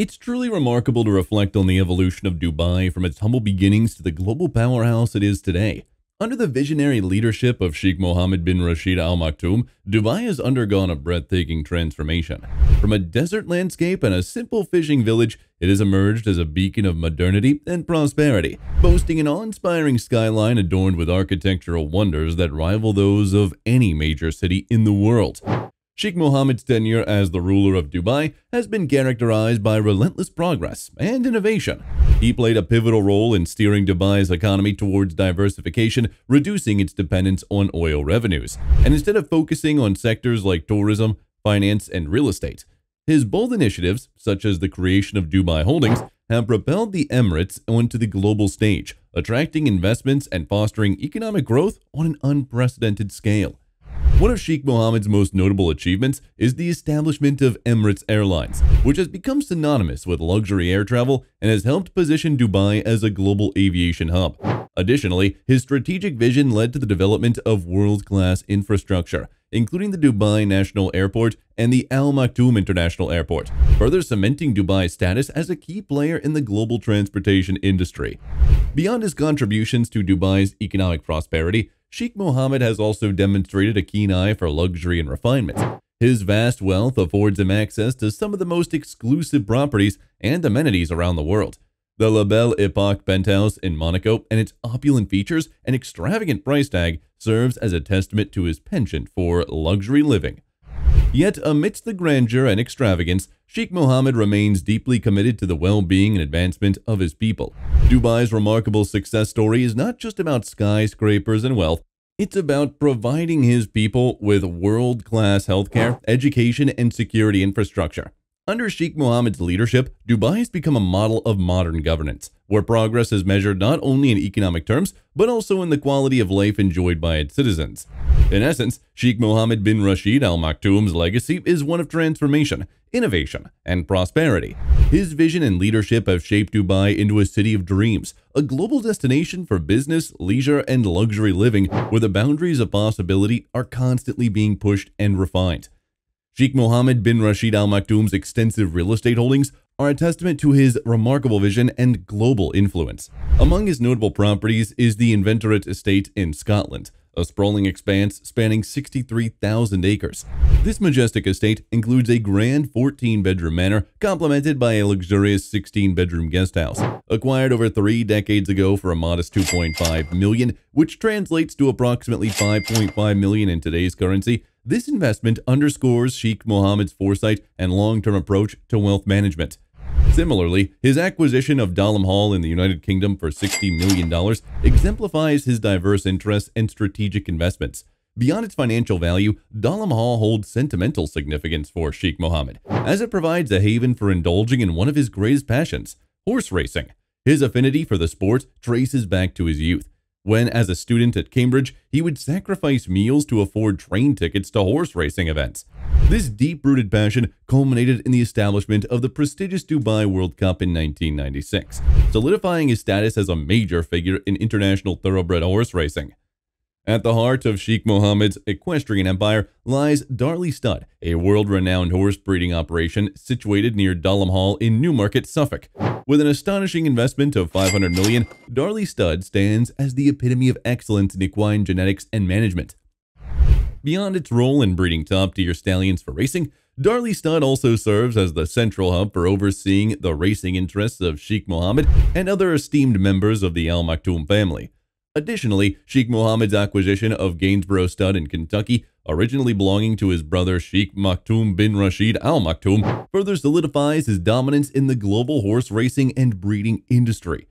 It's truly remarkable to reflect on the evolution of Dubai from its humble beginnings to the global powerhouse it is today. Under the visionary leadership of Sheikh Mohammed bin Rashid Al Maktoum, Dubai has undergone a breathtaking transformation. From a desert landscape and a simple fishing village, it has emerged as a beacon of modernity and prosperity, boasting an awe-inspiring skyline adorned with architectural wonders that rival those of any major city in the world. Sheikh Mohammed's tenure as the ruler of Dubai has been characterized by relentless progress and innovation. He played a pivotal role in steering Dubai's economy towards diversification, reducing its dependence on oil revenues, and instead of focusing on sectors like tourism, finance, and real estate. His bold initiatives, such as the creation of Dubai Holdings, have propelled the Emirates onto the global stage, attracting investments and fostering economic growth on an unprecedented scale. One of Sheikh Mohammed's most notable achievements is the establishment of Emirates Airlines, which has become synonymous with luxury air travel and has helped position Dubai as a global aviation hub. Additionally, his strategic vision led to the development of world-class infrastructure, including the Dubai National Airport and the Al Maktoum International Airport, further cementing Dubai's status as a key player in the global transportation industry. Beyond his contributions to Dubai's economic prosperity, Sheikh Mohammed has also demonstrated a keen eye for luxury and refinement. His vast wealth affords him access to some of the most exclusive properties and amenities around the world. The La Belle Epoque penthouse in Monaco and its opulent features and extravagant price tag serves as a testament to his penchant for luxury living. Yet amidst the grandeur and extravagance, Sheikh Mohammed remains deeply committed to the well-being and advancement of his people. Dubai's remarkable success story is not just about skyscrapers and wealth, it's about providing his people with world-class healthcare, education, and security infrastructure. Under Sheikh Mohammed's leadership, Dubai has become a model of modern governance, where progress is measured not only in economic terms, but also in the quality of life enjoyed by its citizens. In essence, Sheikh Mohammed bin Rashid Al Maktoum's legacy is one of transformation, innovation, and prosperity. His vision and leadership have shaped Dubai into a city of dreams, a global destination for business, leisure, and luxury living where the boundaries of possibility are constantly being pushed and refined. Sheikh Mohammed bin Rashid Al Maktoum's extensive real estate holdings are a testament to his remarkable vision and global influence. Among his notable properties is the Inverinate Estate in Scotland, a sprawling expanse spanning 63,000 acres. This majestic estate includes a grand 14-bedroom manor complemented by a luxurious 16-bedroom guesthouse, acquired over three decades ago for a modest 2.5 million, which translates to approximately 5.5 million in today's currency this investment underscores Sheikh Mohammed's foresight and long-term approach to wealth management. Similarly, his acquisition of Dalham Hall in the United Kingdom for $60 million exemplifies his diverse interests and strategic investments. Beyond its financial value, Dalham Hall holds sentimental significance for Sheikh Mohammed, as it provides a haven for indulging in one of his greatest passions, horse racing. His affinity for the sport traces back to his youth, when, as a student at Cambridge, he would sacrifice meals to afford train tickets to horse racing events. This deep-rooted passion culminated in the establishment of the prestigious Dubai World Cup in 1996, solidifying his status as a major figure in international thoroughbred horse racing. At the heart of Sheikh Mohammed's equestrian empire lies Darley Stud, a world-renowned horse breeding operation situated near Dalham Hall in Newmarket, Suffolk. With an astonishing investment of 500 million, Darley Stud stands as the epitome of excellence in equine genetics and management. Beyond its role in breeding top-tier stallions for racing, Darley Stud also serves as the central hub for overseeing the racing interests of Sheikh Mohammed and other esteemed members of the Al Maktoum family. Additionally, Sheikh Mohammed's acquisition of Gainsborough Stud in Kentucky, originally belonging to his brother Sheikh Maktoum bin Rashid Al Maktoum, further solidifies his dominance in the global horse racing and breeding industry.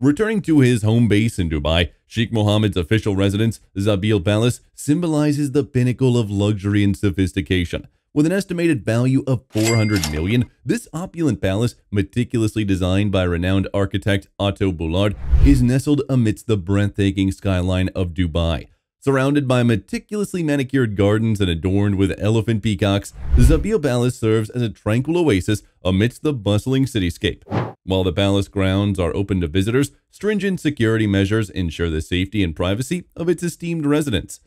Returning to his home base in Dubai, Sheikh Mohammed's official residence, Zabeel Palace, symbolizes the pinnacle of luxury and sophistication, with an estimated value of 400 million, this opulent palace, meticulously designed by renowned architect Otto Boulard, is nestled amidst the breathtaking skyline of Dubai. Surrounded by meticulously manicured gardens and adorned with elephant peacocks, the Zabeel Palace serves as a tranquil oasis amidst the bustling cityscape. While the palace grounds are open to visitors, stringent security measures ensure the safety and privacy of its esteemed residents.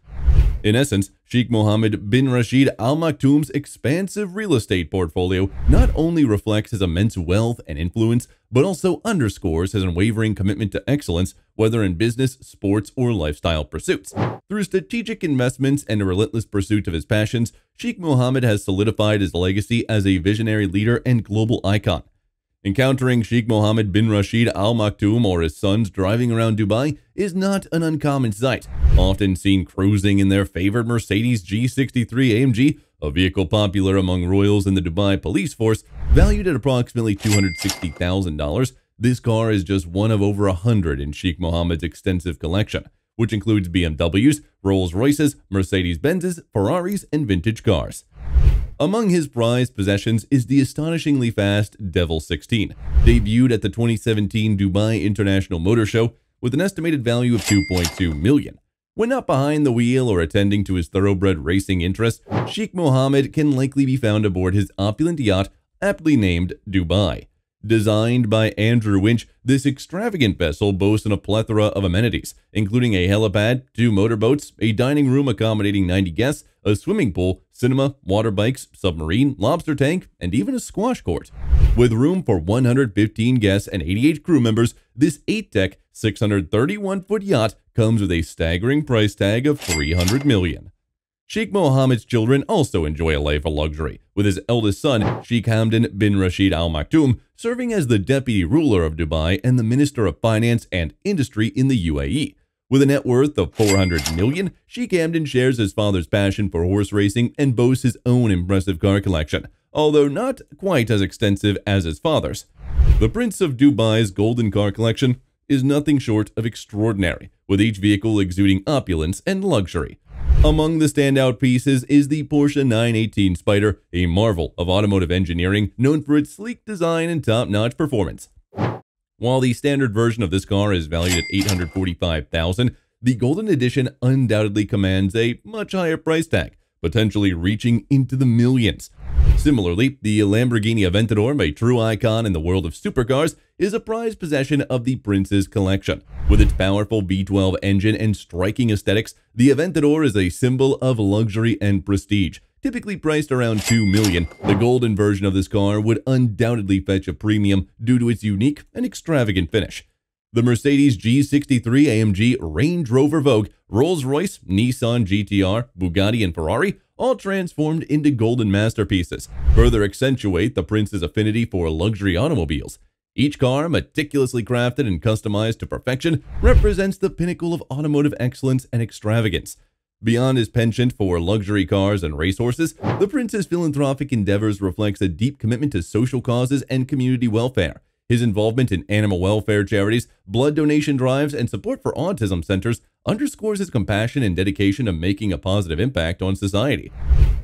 In essence, Sheikh Mohammed bin Rashid Al Maktoum's expansive real estate portfolio not only reflects his immense wealth and influence, but also underscores his unwavering commitment to excellence, whether in business, sports, or lifestyle pursuits. Through strategic investments and a relentless pursuit of his passions, Sheikh Mohammed has solidified his legacy as a visionary leader and global icon. Encountering Sheikh Mohammed bin Rashid Al Maktoum or his sons driving around Dubai is not an uncommon sight, often seen cruising in their favorite Mercedes G63 AMG, a vehicle popular among royals in the Dubai police force, valued at approximately $260,000. This car is just one of over a hundred in Sheikh Mohammed's extensive collection, which includes BMWs, Rolls-Royces, Mercedes-Benzes, Ferraris, and vintage cars. Among his prized possessions is the astonishingly fast Devel 16, debuted at the 2017 Dubai International Motor Show with an estimated value of 2.2 million. When not behind the wheel or attending to his thoroughbred racing interests, Sheikh Mohammed can likely be found aboard his opulent yacht aptly named Dubai. Designed by Andrew Winch, this extravagant vessel boasts a plethora of amenities, including a helipad, two motorboats, a dining room accommodating 90 guests, a swimming pool, cinema, water bikes, submarine, lobster tank, and even a squash court. With room for 115 guests and 88 crew members, this 8-deck, 631-foot yacht comes with a staggering price tag of 300 million. Sheikh Mohammed's children also enjoy a life of luxury, with his eldest son, Sheikh Hamdan bin Rashid Al Maktoum, serving as the deputy ruler of Dubai and the Minister of Finance and Industry in the UAE. With a net worth of 400 million, Sheikh Hamdan shares his father's passion for horse racing and boasts his own impressive car collection, although not quite as extensive as his father's. The Prince of Dubai's golden car collection is nothing short of extraordinary, with each vehicle exuding opulence and luxury. Among the standout pieces is the Porsche 918 Spyder, a marvel of automotive engineering known for its sleek design and top-notch performance. While the standard version of this car is valued at 845,000, the Golden Edition undoubtedly commands a much higher price tag, potentially reaching into the millions. Similarly, the Lamborghini Aventador, a true icon in the world of supercars, is a prized possession of the Prince's collection. With its powerful V12 engine and striking aesthetics, the Aventador is a symbol of luxury and prestige. Typically priced around 2 million, the golden version of this car would undoubtedly fetch a premium due to its unique and extravagant finish. The Mercedes G63 AMG, Range Rover Vogue, Rolls-Royce, Nissan GTR, Bugatti, and Ferrari all transformed into golden masterpieces, further accentuate the Prince's affinity for luxury automobiles. Each car, meticulously crafted and customized to perfection, represents the pinnacle of automotive excellence and extravagance. Beyond his penchant for luxury cars and racehorses, the Prince's philanthropic endeavors reflects a deep commitment to social causes and community welfare. His involvement in animal welfare charities, blood donation drives, and support for autism centers underscores his compassion and dedication to making a positive impact on society.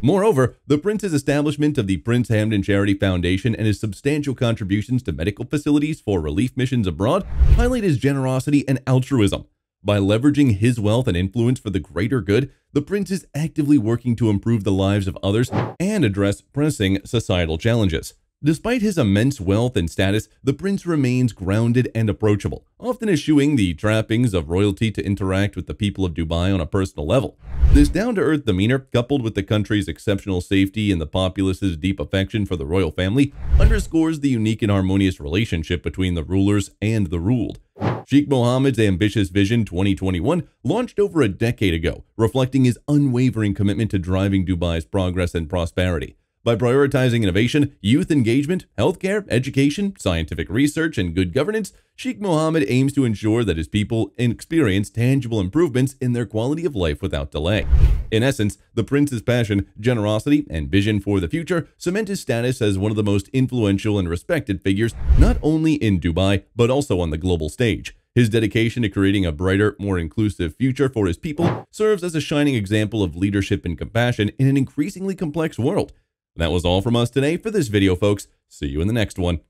Moreover, the Prince's establishment of the Prince Hamdan Charity Foundation and his substantial contributions to medical facilities for relief missions abroad highlight his generosity and altruism. By leveraging his wealth and influence for the greater good, the Prince is actively working to improve the lives of others and address pressing societal challenges. Despite his immense wealth and status, the prince remains grounded and approachable, often eschewing the trappings of royalty to interact with the people of Dubai on a personal level. This down-to-earth demeanor, coupled with the country's exceptional safety and the populace's deep affection for the royal family, underscores the unique and harmonious relationship between the rulers and the ruled. Sheikh Mohammed's ambitious Vision 2021 launched over a decade ago, reflecting his unwavering commitment to driving Dubai's progress and prosperity. By prioritizing innovation, youth engagement, healthcare, education, scientific research, and good governance, Sheikh Mohammed aims to ensure that his people experience tangible improvements in their quality of life without delay. In essence, the prince's passion, generosity, and vision for the future cement his status as one of the most influential and respected figures not only in Dubai, but also on the global stage. His dedication to creating a brighter, more inclusive future for his people serves as a shining example of leadership and compassion in an increasingly complex world. That was all from us today for this video, folks. See you in the next one.